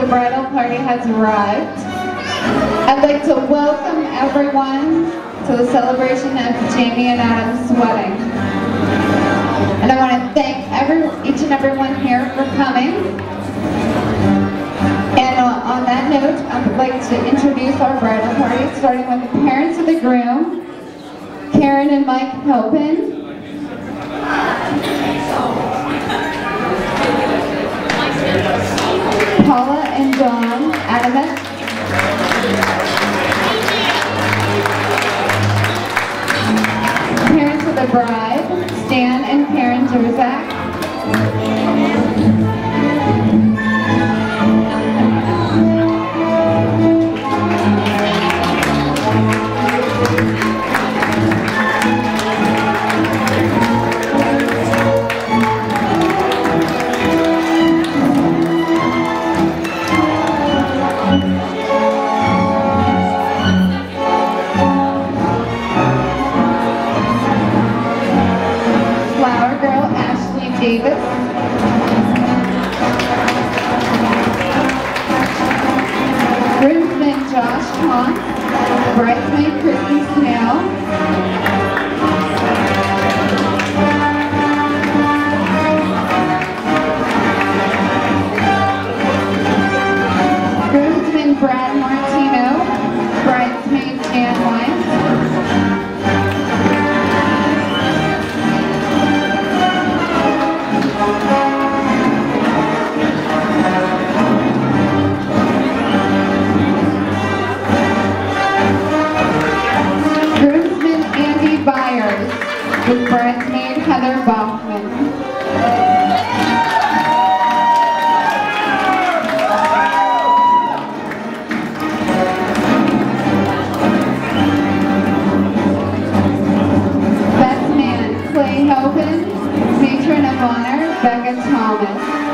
the bridal party has arrived. I'd like to welcome everyone to the celebration of Jaimie and Adam's wedding. And I want to thank every, each and everyone here for coming. And uh, on that note, I would like to introduce our bridal party, starting with the parents of the groom, Karen and Mike Halpin. And Dawn Adamant. Parents of the bride, Stan and Karen Jerzak. Davis. Groomsman Josh Ponce. Bridesmaid Kristen Snell. Groomsman Brad Martino. Bridesmaid Jan Weiss. With bridesmaid Heather Bachman. Best man Clay Hogan, matron of honor Becca Thomas.